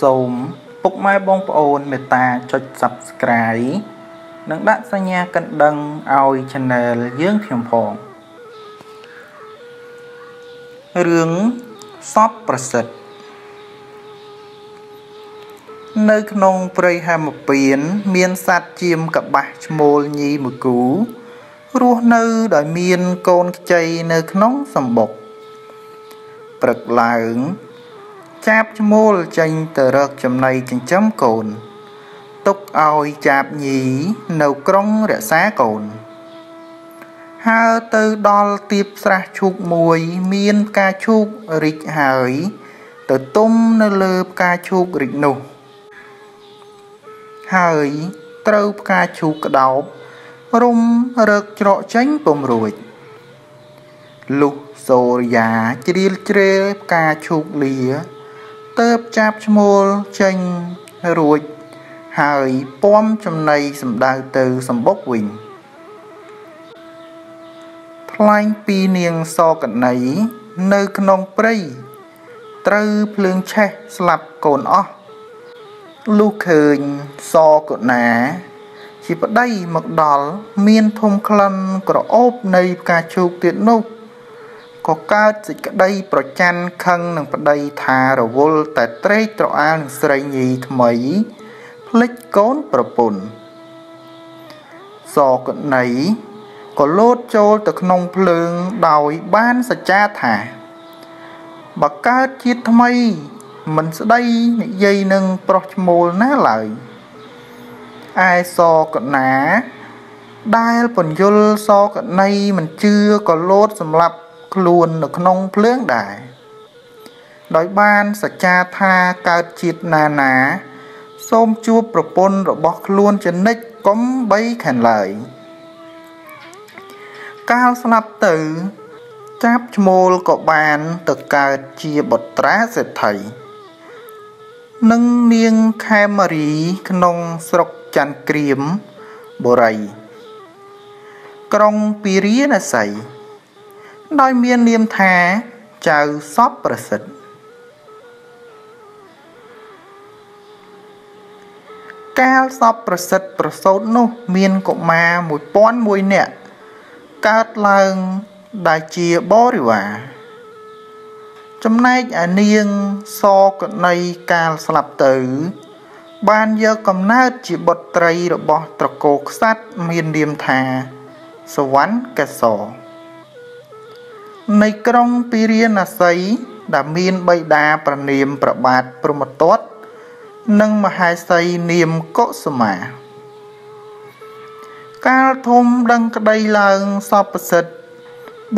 សូមពុកម៉ែបងប្អូនមេត្តាចុច Subscribe និងដាក់សញ្ញាកណ្ដឹងឲ្យ Channel យើងខ្ញុំផងរឿងសពប្រសិទ្ធនៅក្នុងព្រៃហេមពៀនមានសត្វជាមកបាស់ឈ្មោលញីមួយគូរស់នៅដោយមានកូនខ្ចីនៅក្នុងសម្បុកព្រឹកឡើង ចាបឈ្មោលចេញទៅរកចំណីចិញ្ចឹមកូន ទុកឲ្យចាបញីនៅក្រុងរក្សាកូនហើទៅដល់ទៀបស្រះឈូកមួយ មានផ្កាឈូករីកហើយ ទៅទុំនៅលើផ្កាឈូករីកនោះ ហើយត្រូវផ្កាឈូកក្តោបរុំរើកច្រកចេញពុំរួចលុះសូរិយាជ្រៀលជ្រែផ្កាឈូកលា ទៅចាប់ឈ្មោលចេញរួចហើយពំចំណៃសម្ដៅទៅសម្បុកវិញថ្លែងពីនាងសកណីនៅក្នុងព្រៃត្រូវភ្លើងឆេះស្លាប់កូនអស់លុះឃើញសកណា ជាប្តីមកដល់មានធំក្លិនក្រអូបនៃផ្កាឈូកទៀតនោះ ក៏កើតសេចក្តីប្រច័ណ្ឌខឹងនឹងប្តីថារវល់តែត្រេកត្រអាលនឹងស្រីញីថ្មីភ្លេចកូនប្រពន្ធសកណីក៏លោតចូលទៅក្នុងភ្លើងដោយបានសច្ចាថាបើកើតជាតិថ្មីមិនស្ដីនិយាយនឹងប្រុសឈ្មោលណាឡើយឯសកណាដែលពន្យល់សកណីមិនជឿក៏លោតសម្លាប់ ខ្លួននៅក្នុងភ្លើងដែរដោយបានសច្ចាថាកើតជាតិណាណា សូមជួបប្រពន្ធរបស់ខ្លួនចនិចកុំបីខានឡើយកាលស្លាប់ទៅចាប់ឈ្មោលក៏បានទៅកើតជាបុត្រាសេដ្ឋីនិងនាងខេមរីក្នុងស្រុកច័ន្ទក្រៀមបុរី ក្រុងពីរាណសី ដោយមាននាមថាចៅសពប្រសិទ្ធកាលសពប្រសិទ្ធប្រសូតនោះ មានកុមារ1001នាក់កើតឡើងដែលជាបរិវារចំណែកអានាងសកណីកាលស្លាប់ទៅ បានយកកំណើតជាបុត្រីរបស់ត្រកូលក្សត្រមាននាមថាសវណ្ណកសរ នៃក្រុងពីរាណសីដែលមានបិតាប្រនាមប្របាទព្រមទត្តនិងមហេសីនាមកុសុមា កាលធំដឹងក្តីឡើងសពសិទ្ធ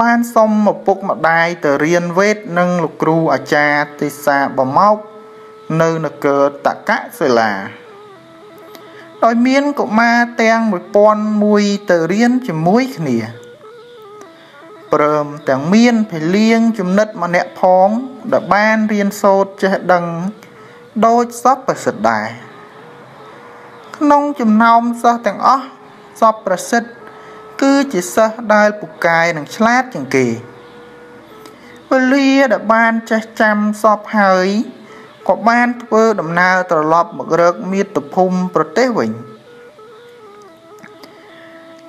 បានសុំឪពុកម្ដាយទៅរៀនវេទនិងលោកគ្រូអាចារ្យទេសាបមកនៅនគរតកសិលាដោយមានកុមារទាំង1001ទៅរៀនជាមួយគ្នា ព្រមទាំងមានពលៀងចំណិតម្នាក់ផងដែលបានរៀនសូត្រចេះដឹងដោយសពប្រសិទ្ធដែរក្នុងចំណោមសិស្សទាំងអស់សពប្រសិទ្ធគឺជាសិស្សដែលពូកែនិងឆ្លាតជាងគេវេលាដែលបានចេះចាំសពហើយក៏បានធ្វើដំណើរត្រឡប់មករកមាតុភូមិប្រទេសវិញ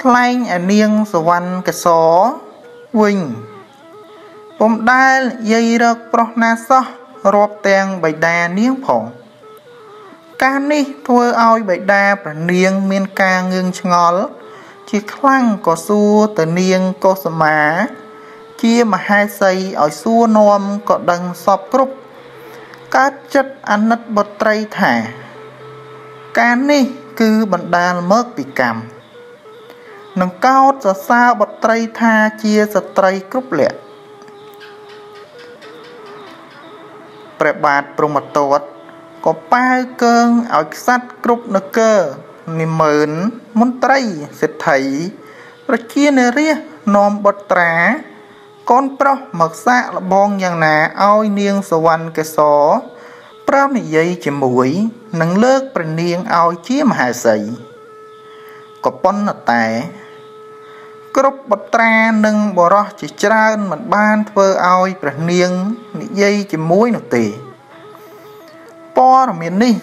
ថ្លែងអានាងសវណ្ណកសរ វិញពុំដែលនិយាយរកប្រុសណាសោះរាប់ទាំងបៃតានាងផងការនេះធ្វើឲ្យបៃតាប្រនាងមានការងឿងឆ្ងល់ជាខ្លាំងក៏សួរទៅនាងកុសមា ជាមហេសីឲ្យសួរនាំក៏ដឹងសពគ្រប់កើតចិត្តអាណិតបុត្រីថា ការនេះគឺបណ្ដាលមកពីកម្ម និងកោតសរសើរបត្រីថាជាស្ត្រីគ្រប់លក្ខព្រះបាទព្រហ្មទត្តក៏ប៉ាវកើងឲ្យខ្សាត់គ្រប់នគរនិមឺនមន្ត្រីសិទ្ធិប្រជានារានាំបុត្រា កូនប្រុសមកសាកលបងយ៉ាងណាឲ្យនាងសវណ្ណកេសរប្រាប់និយាយជាមួយនឹងលើកព្រះនាងឲ្យជាមហេសីក៏ប៉ុន្តែ គ្រប់បុត្រានិងបរោះជាច្រើនមិនបានធ្វើឲ្យព្រះនាងនិយាយជាមួយនោះទេព័ត៌មាននេះ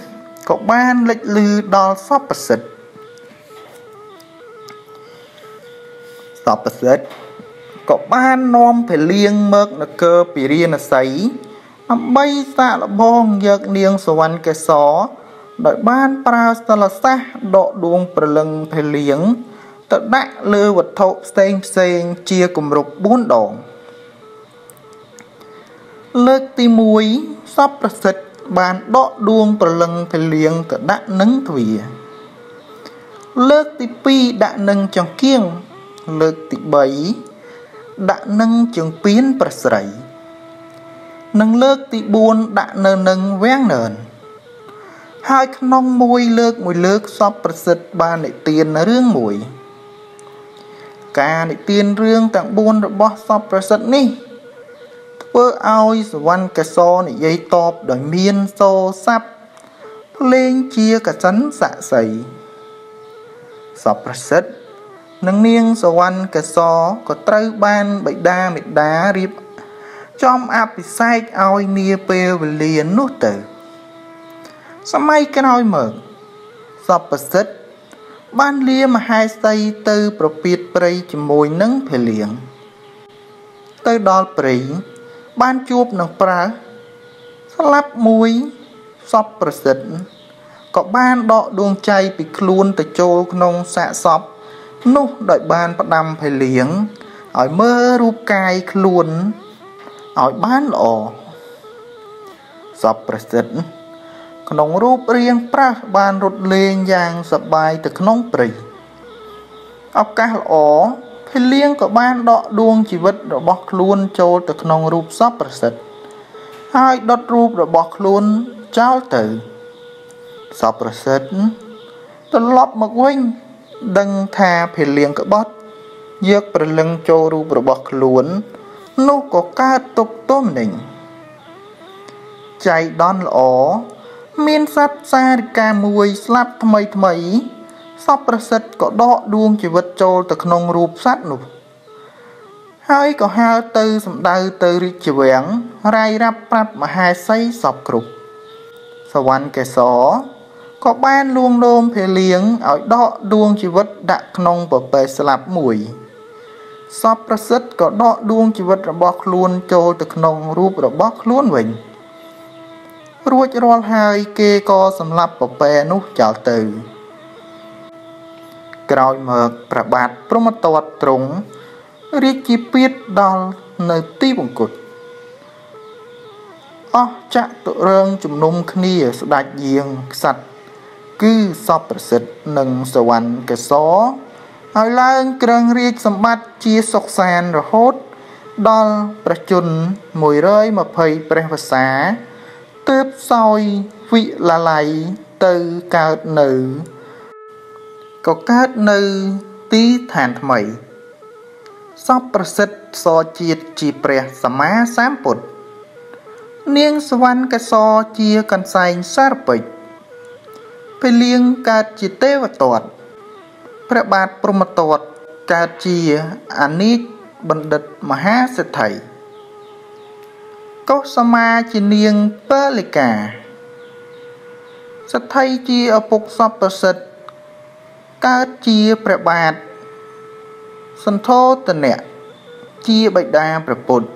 ក៏បានលេចលឺដល់សពប្រសិទ្ធសពប្រសិទ្ធក៏បាននាំពលៀងមកនគរពិរាណសីដើម្បីសាកល្បងយកនាងសវណ្ណកេសរដោយបានប្រើស្ទលសាសដកដួងប្រលឹងពលៀង ទៅដាក់លើវត្ថុផ្សេងផ្សេងជាគម្រប់4ដងលើកទី1សពប្រសិទ្ធបានដកដួងប្រលឹងពលៀងទៅដាក់នឹងទ្វារលើកទី2ដាក់នឹងចង្គៀងលើកទី3ដាក់នឹងចង្ពៀនប្រស្រីនិងលើកទី4ដាក់នៅនឹងវាំងនឿនហើយក្នុងមួយលើកមួយលើកសពប្រសិទ្ធបាននិទានរឿងមួយ ការនិទានរឿងទាំង4របស់សពប្រសិទ្ធនេះធ្វើឲ្យសវណ្ណកសរនិយាយតបដោយមានសូរស័ព្ទភ្លេងជាកសិនស័ក្តិសិទ្ធិសពប្រសិទ្ធនិងនាងសវណ្ណកសរក៏ត្រូវបានបិតាមេដារៀបចំអភិសេកឲ្យនាពេលវេលានោះទៅ សម័យក្រោយមកសពប្រសិទ្ធ បានលាមហេសីទៅប្រពៀតព្រៃជាមួយនឹងភលៀងទៅដល់ព្រៃបានជួបនឹងប្រើស្លាប់មួយសពប្រសិទ្ធក៏បានដកដួងใจពីខ្លួនទៅចូលក្នុងសាកសពនោះដោយបានផ្ដាំភលៀងឲ្យមើលរូបកាយខ្លួនឲ្យបានល្អសពប្រសិទ្ធ ក្នុងរូបរាងប្រាស់បានរត់លេងយ៉ាងសប្បាយទៅក្នុងព្រៃឱកាសល្អភលៀងក៏បានដកដួងជីវិតរបស់ខ្លួនចូលទៅក្នុងរូបសពប្រសិទ្ធហើយដុតរូបរបស់ខ្លួនចោលទៅសពប្រសិទ្ធត្រឡប់មកវិញដឹងថាភលៀងក្បត់យកប្រលឹងចូលរូបរបស់ខ្លួន នោះក៏កើតទុកទោមនឹងចៃដន្យល្អ មានសត្វសារិកាមួយស្លាប់ថ្មីថ្មីសពប្រសិទ្ធក៏ដកដួងជីវិតចូលទៅក្នុងរូបសត្វនោះ ហើយក៏ហើរទៅសំដៅទៅរាជវាំងរាយរាប់ប្រាប់មហេសីសពគ្រប់សវណ្ណកេសរក៏បានលួងលោមភេលៀងឲ្យដកដួងជីវិតដាក់ក្នុងពពែស្លាប់មួយសពប្រសិទ្ធក៏ដកដួងជីវិតរបស់ខ្លួនចូលទៅក្នុងរូបរបស់ខ្លួនវិញ រួចរាល់ហើយគេក៏សម្លាប់ពពែនោះចោលទៅ ក្រោយមកព្រះបាទព្រហ្មទត្តទ្រង់រាជជាពាតដល់នៅទីបង្គត់អស់ចតុរឿងជំនុំគ្នាស្ដេចយាងក្សត្រគឺសពប្រសិទ្ធនិងសវណ្ណកសរឲ្យឡើងក្រឹងរាជសម្បត្តិជាសុខសានរហូត ដល់ប្រជជន120ព្រះវសា ទើបសោយវិលាល័យទៅកើតនៅក៏កើតនៅទីឋានថ្មីសពប្រសិទ្ធសជាតិជាព្រះសម្មាសម្ពុទ្ធនាងសវណ្ណកសជាកន្សែងសារពេជ្រពលៀងកើតជាទេវទត្តព្រះបាទព្រហ្មទត្តកើតជាអនិច្ចបណ្ឌិតមហាសិទ្ធិ កុសមាជានាងពលិកាសិទ្ធិជាឪពុកសពប្រសិទ្ធកើតជាព្រះបាទសន្ធោទនៈជាបិតាព្រះពុទ្ធ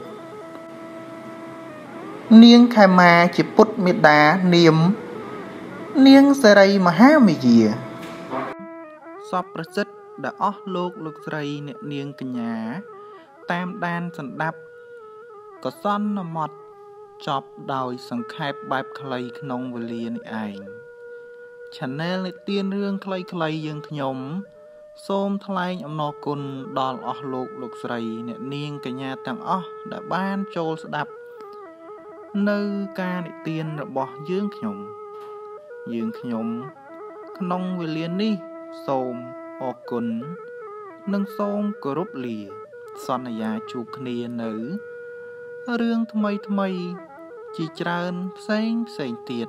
នាងខេមាជាពុទ្ធមេដានាម នាងសេរីមហាមាយាសពប្រសិទ្ធដែលអស់លោកលោកស្រីអ្នកនាងកញ្ញា តាមដានសម្ដាប់ កសនមត់ចប់ដោយសង្ខេបបែបខ្លីក្នុងវេលានេះឯង Channel និទានរឿងខ្លីៗយើងខ្ញុំ សូមថ្លែងអំណរគុណដល់អស់លោកលោកស្រី អ្នកនាងកញ្ញាទាំងអស់ដែលបានចូលស្ដាប់ នៅការនិទានរបស់យើងខ្ញុំ យើងខ្ញុំ ក្នុងវេលានេះសូមអរគុណនិងសូមគោរពលា សន្យាជួបគ្នានៅ រឿងថ្មីថ្មីជាច្រើនផ្សេងផ្សេងទៀត